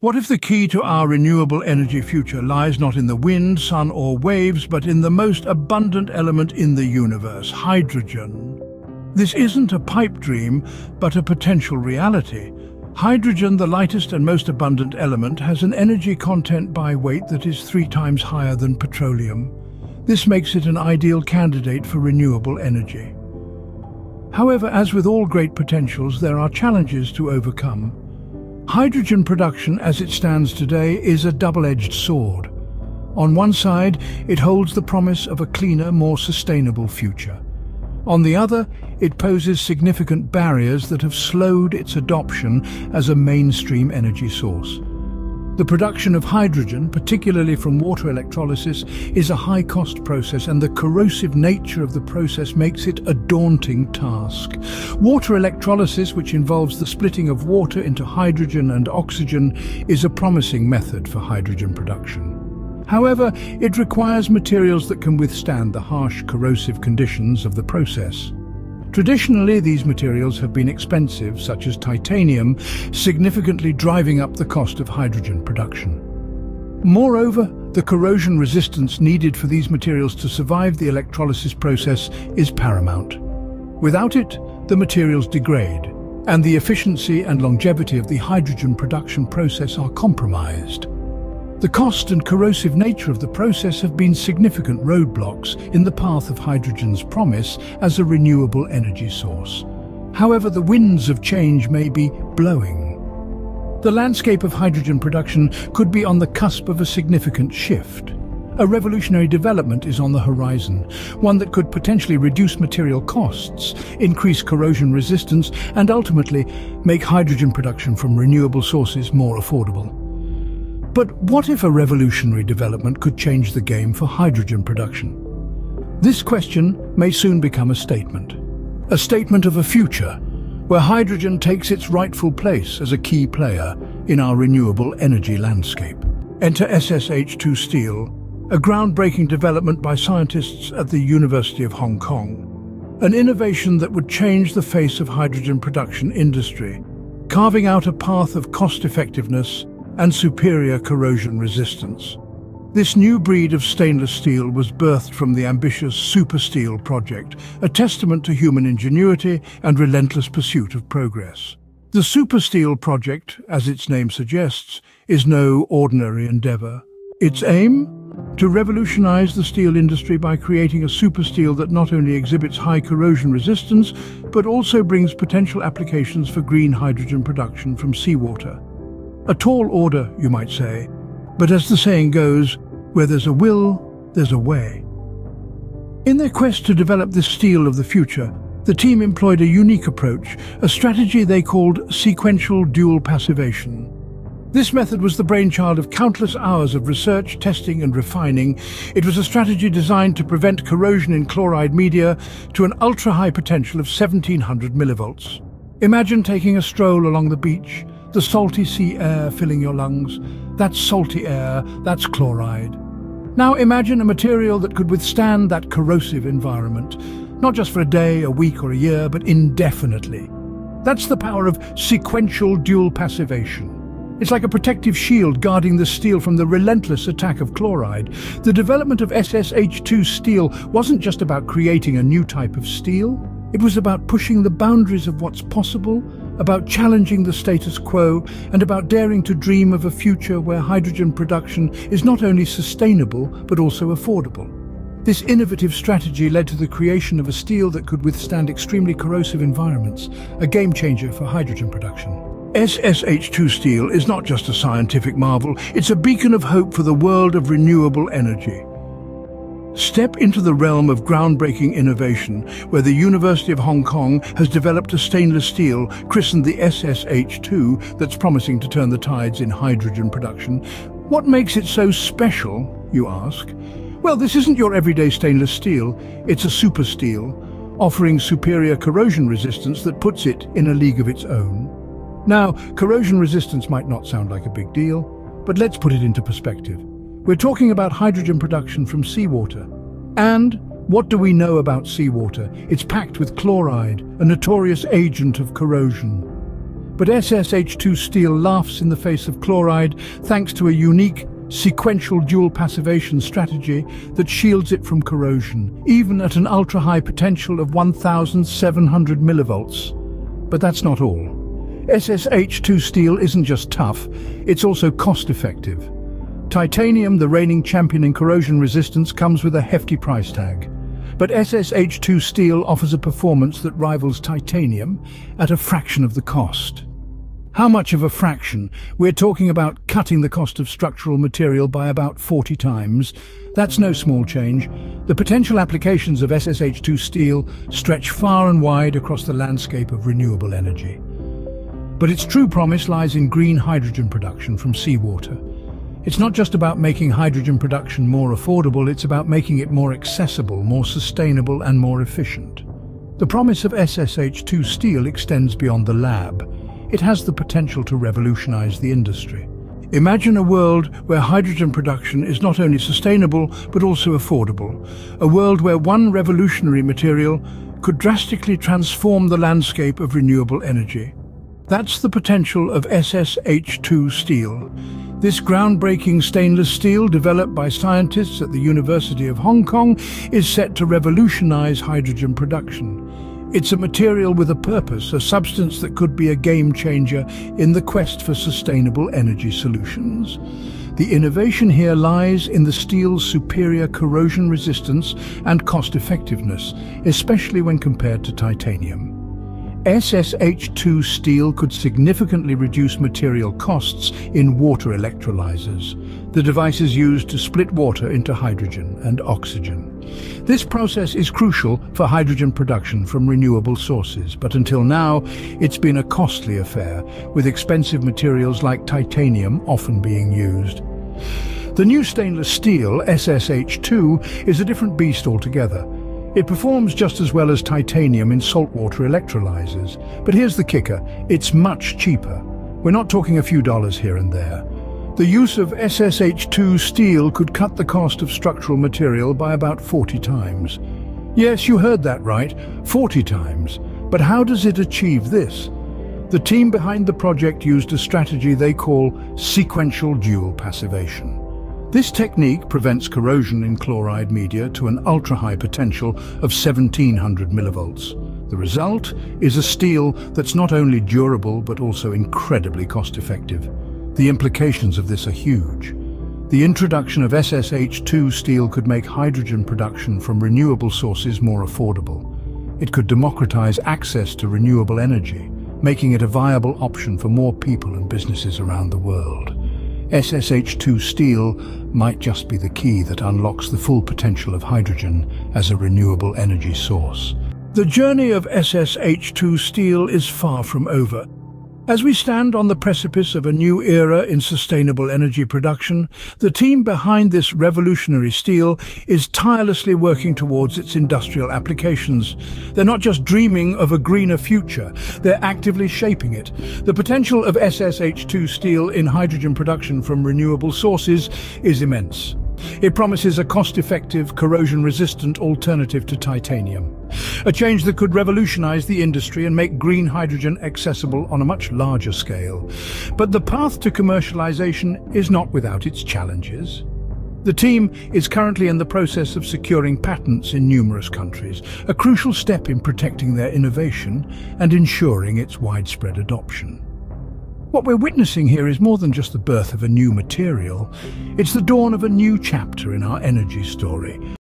What if the key to our renewable energy future lies not in the wind, sun or waves, but in the most abundant element in the universe, hydrogen? This isn't a pipe dream, but a potential reality. Hydrogen, the lightest and most abundant element, has an energy content by weight that is three times higher than petroleum. This makes it an ideal candidate for renewable energy. However, as with all great potentials, there are challenges to overcome. Hydrogen production as it stands today is a double-edged sword. On one side, it holds the promise of a cleaner, more sustainable future. On the other, it poses significant barriers that have slowed its adoption as a mainstream energy source. The production of hydrogen, particularly from water electrolysis, is a high-cost process and the corrosive nature of the process makes it a daunting task. Water electrolysis, which involves the splitting of water into hydrogen and oxygen, is a promising method for hydrogen production. However, it requires materials that can withstand the harsh corrosive conditions of the process. Traditionally, these materials have been expensive, such as titanium, significantly driving up the cost of hydrogen production. Moreover, the corrosion resistance needed for these materials to survive the electrolysis process is paramount. Without it, the materials degrade, and the efficiency and longevity of the hydrogen production process are compromised. The cost and corrosive nature of the process have been significant roadblocks in the path of hydrogen's promise as a renewable energy source. However, the winds of change may be blowing. The landscape of hydrogen production could be on the cusp of a significant shift. A revolutionary development is on the horizon, one that could potentially reduce material costs, increase corrosion resistance and ultimately make hydrogen production from renewable sources more affordable. But what if a revolutionary development could change the game for hydrogen production? This question may soon become a statement. A statement of a future where hydrogen takes its rightful place as a key player in our renewable energy landscape. Enter SSH2 Steel, a groundbreaking development by scientists at the University of Hong Kong. An innovation that would change the face of hydrogen production industry, carving out a path of cost-effectiveness and superior corrosion resistance. This new breed of stainless steel was birthed from the ambitious Super Steel project, a testament to human ingenuity and relentless pursuit of progress. The Super Steel project, as its name suggests, is no ordinary endeavour. Its aim? To revolutionize the steel industry by creating a super steel that not only exhibits high corrosion resistance, but also brings potential applications for green hydrogen production from seawater. A tall order, you might say, but as the saying goes, where there's a will, there's a way. In their quest to develop this steel of the future, the team employed a unique approach, a strategy they called sequential dual passivation. This method was the brainchild of countless hours of research, testing and refining. It was a strategy designed to prevent corrosion in chloride media to an ultra-high potential of 1700 millivolts. Imagine taking a stroll along the beach, the salty sea air filling your lungs. That's salty air, that's chloride. Now imagine a material that could withstand that corrosive environment, not just for a day, a week or a year, but indefinitely. That's the power of sequential dual passivation. It's like a protective shield guarding the steel from the relentless attack of chloride. The development of SSH2 steel wasn't just about creating a new type of steel. It was about pushing the boundaries of what's possible about challenging the status quo and about daring to dream of a future where hydrogen production is not only sustainable but also affordable. This innovative strategy led to the creation of a steel that could withstand extremely corrosive environments, a game changer for hydrogen production. SSH2 steel is not just a scientific marvel, it's a beacon of hope for the world of renewable energy. Step into the realm of groundbreaking innovation where the University of Hong Kong has developed a stainless steel christened the SSH2 that's promising to turn the tides in hydrogen production. What makes it so special, you ask? Well, this isn't your everyday stainless steel. It's a super steel, offering superior corrosion resistance that puts it in a league of its own. Now, corrosion resistance might not sound like a big deal, but let's put it into perspective. We're talking about hydrogen production from seawater. And what do we know about seawater? It's packed with chloride, a notorious agent of corrosion. But SSH2 steel laughs in the face of chloride thanks to a unique sequential dual passivation strategy that shields it from corrosion, even at an ultra-high potential of 1,700 millivolts. But that's not all. SSH2 steel isn't just tough, it's also cost-effective. Titanium, the reigning champion in corrosion resistance, comes with a hefty price tag. But SSH2 steel offers a performance that rivals titanium at a fraction of the cost. How much of a fraction? We're talking about cutting the cost of structural material by about 40 times. That's no small change. The potential applications of SSH2 steel stretch far and wide across the landscape of renewable energy. But its true promise lies in green hydrogen production from seawater. It's not just about making hydrogen production more affordable, it's about making it more accessible, more sustainable and more efficient. The promise of SSH2 steel extends beyond the lab. It has the potential to revolutionize the industry. Imagine a world where hydrogen production is not only sustainable but also affordable. A world where one revolutionary material could drastically transform the landscape of renewable energy. That's the potential of SSH2 steel. This groundbreaking stainless steel, developed by scientists at the University of Hong Kong, is set to revolutionize hydrogen production. It's a material with a purpose, a substance that could be a game changer in the quest for sustainable energy solutions. The innovation here lies in the steel's superior corrosion resistance and cost effectiveness, especially when compared to titanium. SSH2 steel could significantly reduce material costs in water electrolyzers. The device is used to split water into hydrogen and oxygen. This process is crucial for hydrogen production from renewable sources, but until now it's been a costly affair, with expensive materials like titanium often being used. The new stainless steel, SSH2, is a different beast altogether. It performs just as well as titanium in saltwater electrolyzers. But here's the kicker, it's much cheaper. We're not talking a few dollars here and there. The use of SSH2 steel could cut the cost of structural material by about 40 times. Yes, you heard that right, 40 times. But how does it achieve this? The team behind the project used a strategy they call sequential dual passivation. This technique prevents corrosion in chloride media to an ultra-high potential of 1700 millivolts. The result is a steel that's not only durable but also incredibly cost-effective. The implications of this are huge. The introduction of SSH2 steel could make hydrogen production from renewable sources more affordable. It could democratize access to renewable energy, making it a viable option for more people and businesses around the world. SSH2 steel might just be the key that unlocks the full potential of hydrogen as a renewable energy source. The journey of SSH2 steel is far from over. As we stand on the precipice of a new era in sustainable energy production, the team behind this revolutionary steel is tirelessly working towards its industrial applications. They're not just dreaming of a greener future, they're actively shaping it. The potential of SSH2 steel in hydrogen production from renewable sources is immense. It promises a cost-effective, corrosion-resistant alternative to titanium. A change that could revolutionize the industry and make green hydrogen accessible on a much larger scale. But the path to commercialization is not without its challenges. The team is currently in the process of securing patents in numerous countries, a crucial step in protecting their innovation and ensuring its widespread adoption. What we're witnessing here is more than just the birth of a new material. It's the dawn of a new chapter in our energy story,